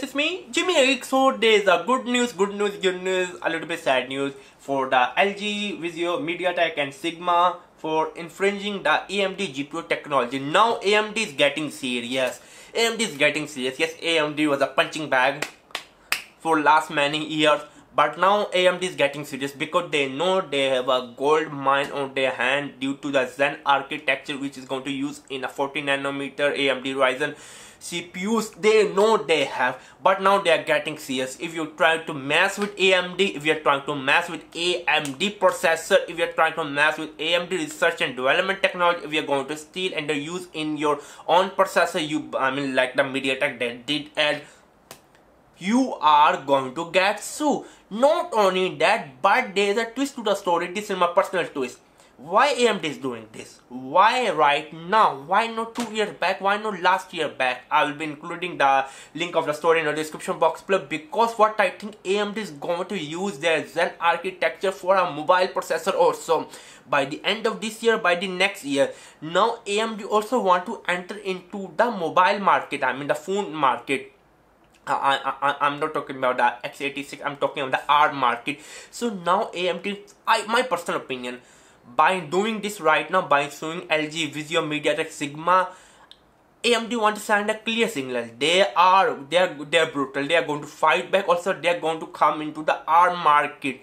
guys, it's me, Jimmy a Geek. So there's a good news, good news, good news, a little bit sad news for the LG, Vizio, MediaTek and Sigma for infringing the AMD GPU technology. Now AMD is getting serious. AMD is getting serious. Yes, AMD was a punching bag for last many years. But now AMD is getting serious because they know they have a gold mine on their hand due to the Zen architecture which is going to use in a 40 nanometer AMD Ryzen CPUs they know they have. But now they are getting serious. If you try to mess with AMD if you're trying to mess with AMD processor if you're trying to mess with AMD research and development technology if you're going to steal and use in your own processor you I mean like the MediaTek that did and you are going to get sued not only that but there's a twist to the story this is my personal twist why AMD is doing this? Why right now? Why not two years back? Why not last year back? I will be including the link of the story in the description box below because what I think AMD is going to use their Zen architecture for a mobile processor also by the end of this year by the next year now AMD also want to enter into the mobile market I mean the phone market I, I, I'm not talking about the x86 I'm talking about the ARM market. So now AMD I my personal opinion by doing this right now by suing LG, Vizio, MediaTek, Sigma, AMD want to send a clear signal. They are they are they are brutal. They are going to fight back. Also, they are going to come into the ARM market.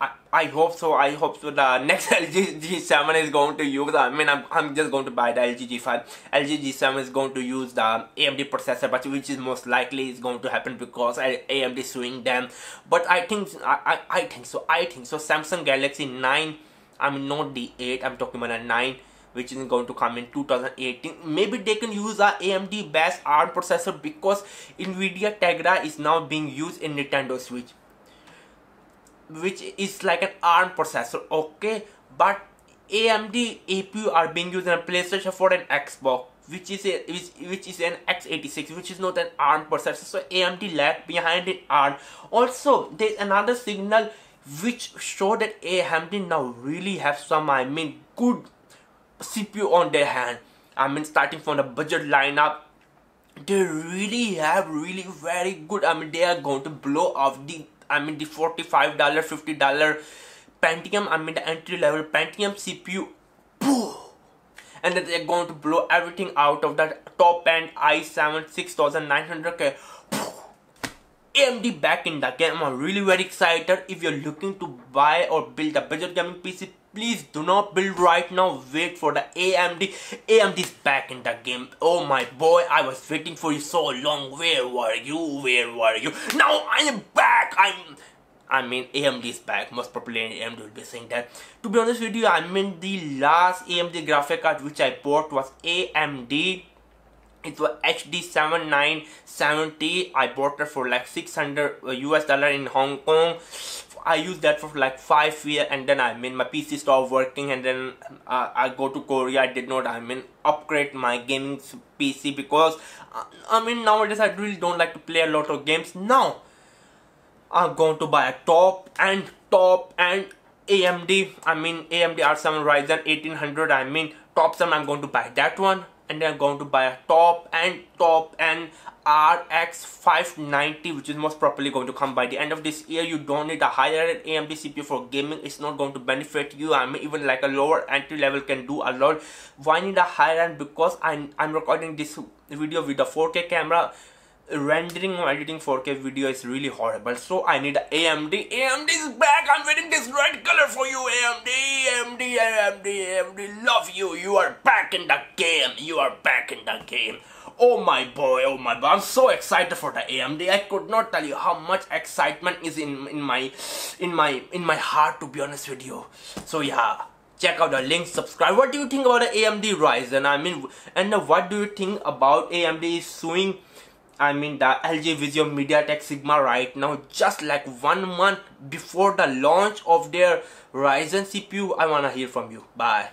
I, I hope so. I hope so. The next LG G7 is going to use. I mean, I'm, I'm just going to buy the LG G5. LG G7 is going to use the AMD processor, but which is most likely is going to happen because AMD is suing them. But I think I, I, I think so. I think so. Samsung Galaxy 9 I mean not the 8 I'm talking about a 9 which is going to come in 2018 maybe they can use a AMD based ARM processor because Nvidia Tegra is now being used in Nintendo Switch which is like an ARM processor okay? But AMD APU are being used in PlayStation 4 and Xbox which is a which, which is an x86 which is not an ARM processor. So AMD lag behind it ARM. Also there's another signal which show that AMD now really have some I mean good CPU on their hand. I mean starting from the budget lineup they really have really very good I mean they are going to blow off the I mean the $45 $50 Pentium I mean the entry level Pentium CPU and then they're going to blow everything out of that top end i7 6900K AMD back in the game. I'm really very excited. If you're looking to buy or build a budget gaming PC, please do not build right now. Wait for the AMD. AMD is back in the game. Oh my boy, I was waiting for you so long. Where were you? Where were you? Now I am back. I'm. I mean, AMD is back. Most probably AMD will be saying that. To be honest with you, I mean the last AMD graphic card which I bought was AMD it was HD 7970 I bought it for like 600 US uh, dollar in Hong Kong. I used that for like five years and then I mean my PC stopped working and then uh, I go to Korea. I did not I mean upgrade my gaming PC because uh, I mean nowadays I really don't like to play a lot of games. Now I'm going to buy a top and top and AMD I mean AMD R7 Ryzen 1800 I mean top 7 I'm going to buy that one and then I'm going to buy a top and top and RX 590 which is most probably going to come by the end of this year. You don't need a higher end AMD CPU for gaming. It's not going to benefit you. I mean even like a lower entry level can do a lot. Why need a higher end? Because I'm, I'm recording this video with a 4k camera rendering or editing 4K video is really horrible. So I need AMD. AMD is back. I'm wearing this red color for you. AMD, AMD, AMD, AMD. Love you. You are back in the game. You are back in the game. Oh my boy, oh my boy, I'm so excited for the AMD. I could not tell you how much excitement is in in my in my in my heart to be honest with you. So yeah, check out the link, subscribe. What do you think about the AMD Ryzen? I mean, and what do you think about AMD suing I mean the LG Vizio MediaTek Sigma right now just like one month before the launch of their Ryzen CPU I wanna hear from you. Bye